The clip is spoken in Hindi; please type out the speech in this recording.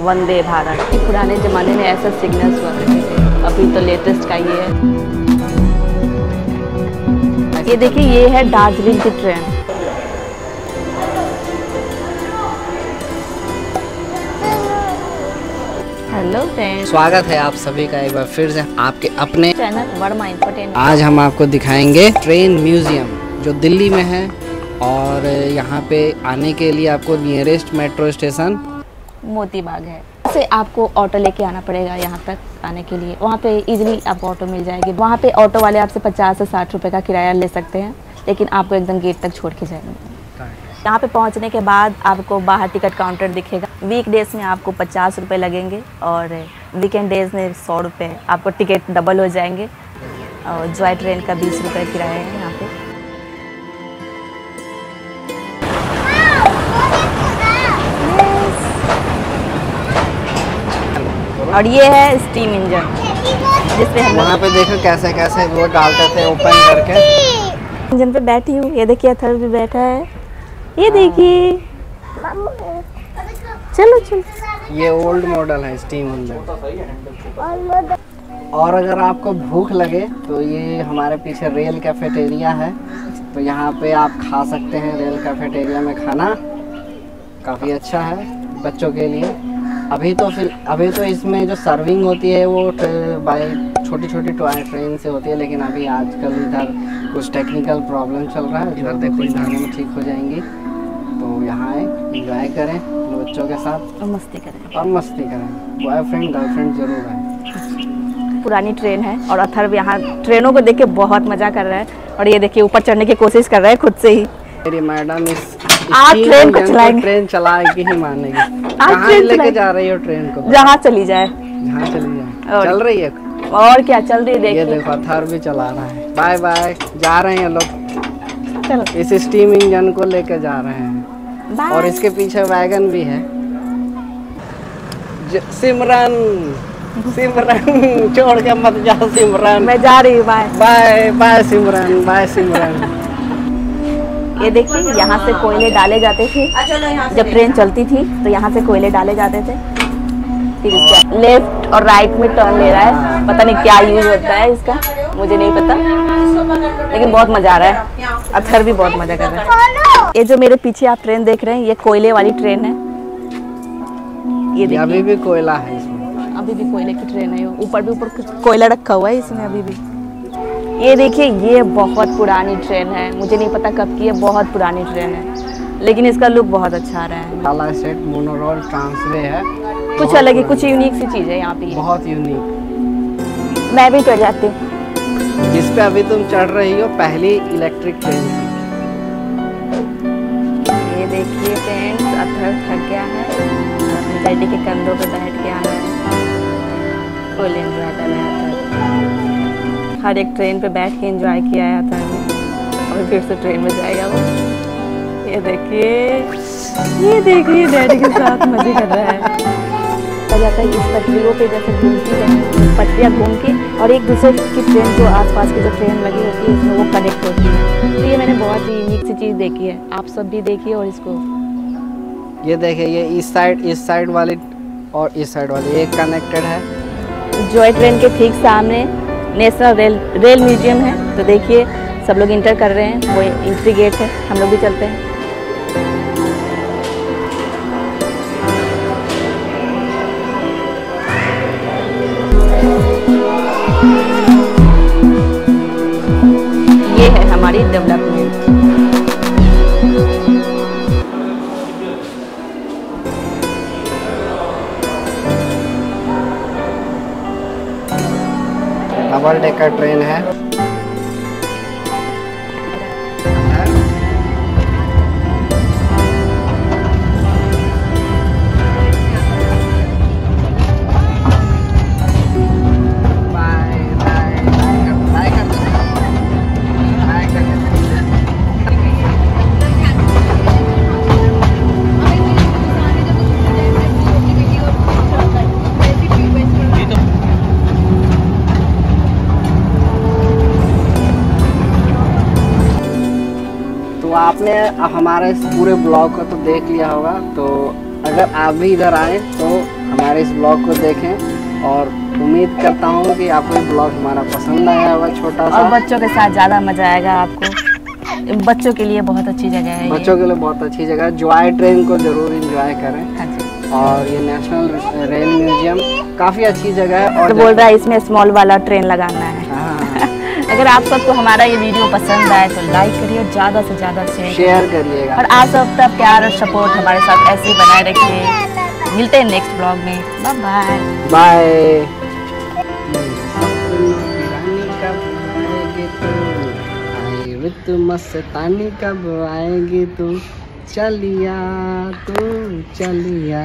वंदे भारत। पुराने ज़माने में ऐसा सिग्नल्स हुआ करते थे। अभी तो लेटेस्ट का ये है। ये देखिए ये है दार्जिलिंग की ट्रेन हेलो स्वागत है आप सभी का एक बार फिर से आपके अपने चैनल वर्मा इंफोटेनमेंट आज हम आपको दिखाएँगे ट्रेन म्यूज़ियम जो दिल्ली में है। और यहाँ पे आने के लिए आपको nearest metro station Moti Bagh है। से आपको ऑटो लेके आना पड़ेगा यहाँ तक आने के लिए। वहाँ पे इजीली आपको ऑटो मिल जाएगी। वहाँ पे ऑटो वाले आपसे 50 से 60 रुपए का किराया ले सकते हैं, लेकिन आपको एकदम गेट तक छोड़ के जाएँगे। यहाँ पे पहुँचने के बाद आपको बाहर टिकट काउंटर दिखेगा। वीक डेज़ में आपको पचास रुपये लगेंगे और वीकेंड डेज़ में सौ रुपये आपको टिकट डबल हो जाएँगे। और जॉय ट्रेन का बीस रुपये किराया है यहाँ पे। और ये है स्टीम इंजन जिसपे हम वहाँ पे देखो कैसे कैसे वो डालते थे ओपन करके। इंजन पे बैठी हूँ। ये देखिए अथर भी बैठा है। ये देखिए। चलो चलो। ये ओल्ड मॉडल है स्टीम इंजन और अगर आपको भूख लगे तो ये हमारे पीछे रेल कैफेटेरिया है। तो यहाँ पे आप खा सकते हैं रेल कैफेटेरिया में खाना। काफ़ी अच्छा है बच्चों के लिए। अभी तो फिर अभी तो इसमें जो सर्विंग होती है वो बाय छोटी छोटी टॉय ट्रेन से होती है लेकिन अभी आजकल इधर कुछ टेक्निकल प्रॉब्लम चल रहा है इधर देखो इधर। में ठीक हो जाएँगी। तो यहाँ आए इंजॉय करें बच्चों के साथ। और मस्ती करें। और मस्ती करें। बॉयफ्रेंड गर्लफ्रेंड ज़रूर है। पुरानी ट्रेन है और अथर्व यहाँ ट्रेनों को देख के बहुत मज़ा कर रहा है। और ये देखिए ऊपर चढ़ने की कोशिश कर रहा है खुद से ही। मेरी मैडम इस आज ट्रेन को चलाएँगे। ट्रेन चलाएगी ही मानेगी। आज ट्रेन लेके जा रही हो ट्रेन को। जहाँ चली जाए। जहाँ चली जाए। चल रही है? और क्या चल रही है ये देखिए। देखो थर भी चला रहा है। Bye bye. जा रहे हैं लोग। चलो। इस स्टीम इंजन को लेके जा रहे हैं। और इसके पीछे वैगन भी है। सिमरन। सिमरन। छोड़ के मत जा सिमरन। मैं जा रही हूँ bye bye bye Simran bye Simran. ये देखिए यहाँ से कोयले डाले जाते थे। जब ट्रेन चलती थी तो यहाँ से कोयले डाले जाते थे। फिर इसका लेफ़्ट और राइट में टर्न ले रहा है। पता नहीं क्या यूज़ होता है इसका मुझे नहीं पता। लेकिन बहुत मज़ा आ रहा है। अथर भी बहुत मज़ा कर रहा है। ये जो मेरे पीछे आप ट्रेन देख रहे हैं ये कोयले वाली ट्रेन है। ये अभी भी कोयला है इसमें। अभी भी कोयले की ट्रेन है। ऊपर भी ऊपर कोयला रखा हुआ है इसमें अभी भी। ये देखिए ये बहुत पुरानी ट्रेन है। मुझे नहीं पता कब की है बहुत पुरानी ट्रेन है लेकिन इसका लुक बहुत अच्छा आ रहा है। काला सेट मोनोरोल ट्रांसवे है। कुछ अलग ही कुछ यूनिक सी चीज़ है यहाँ पे बहुत यूनिक मैं भी चढ़ जाती हूँ। जिस पे अभी तुम चढ़ रही हो पहली इलेक्ट्रिक ट्रेन थी। ये देखिए फ्रेंड्स अथर थक गया है। डैडी के कंधों पे बैठ आया है। फुल एंजॉय कर रहा है। हर एक ट्रेन पे बैठ के एंजॉय किया है अथर और फिर से ट्रेन में जाएगा वो। ये देखिए ये देखिए डैडी के साथ मज़े कर रहा है। जाता है इस पटरियों पे जैसे घूमती है पटरियाँ घूम के और एक दूसरे की ट्रेन जो आसपास की जो ट्रेन लगी होती है उसमें वो कनेक्ट होती है। तो ये मैंने बहुत ही यूनिक सी चीज़ देखी है। आप सब भी देखिए और इसको। ये देखिए ये इस साइड इस साइड वाली और इस साइड वाली एक कनेक्टेड है। जॉय ट्रेन के ठीक सामने नेशनल रेल रेल म्यूज़ियम है तो देखिए, सब लोग इंटर कर रहे हैं, वो एंट्री गेट है, हम लोग भी चलते हैं। ये है हमारी डेवलपमेंट डबल डेकर ट्रेन है। आपने हमारे इस पूरे ब्लॉग को तो देख लिया होगा तो अगर आप भी इधर आए तो हमारे इस ब्लॉग को देखें और उम्मीद करता हूँ कि आपको ये ब्लॉग हमारा पसंद आया होगा छोटा सा। और बच्चों के साथ ज़्यादा मज़ा आएगा आपको। बच्चों के लिए बहुत अच्छी जगह है बच्चों के लिए बहुत अच्छी जगह है। जॉय ट्रेन को ज़रूर इंजॉय करें। हाँ जी। और ये नेशनल रेल म्यूज़ियम काफ़ी अच्छी जगह है और तो बोल रहा है इसमें स्मॉल वाला ट्रेन लगाना है। हाँ। अगर आप सबको हमारा ये वीडियो पसंद आए तो लाइक करिए और ज़्यादा से ज़्यादा शेयर शेयर करिएगा। और आप सबका प्यार और सपोर्ट हमारे साथ ऐसे ही बनाए रखिए। मिलते हैं नेक्स्ट ब्लॉग में। बाय बाय तू मस्तानी कब आएगी तू? चलिया तू चलिया।